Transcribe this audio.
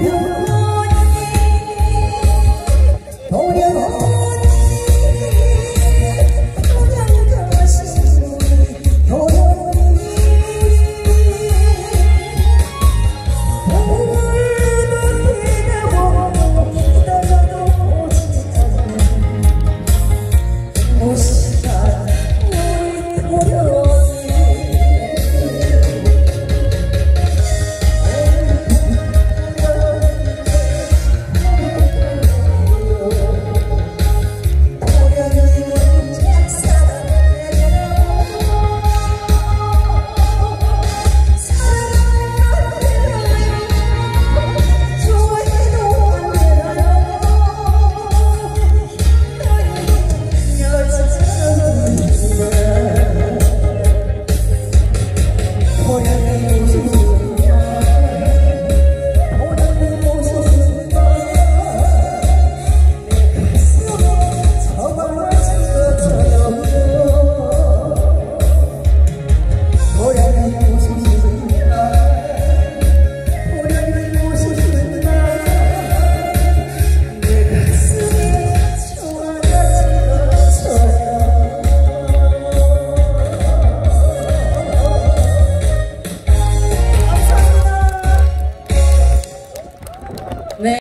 you.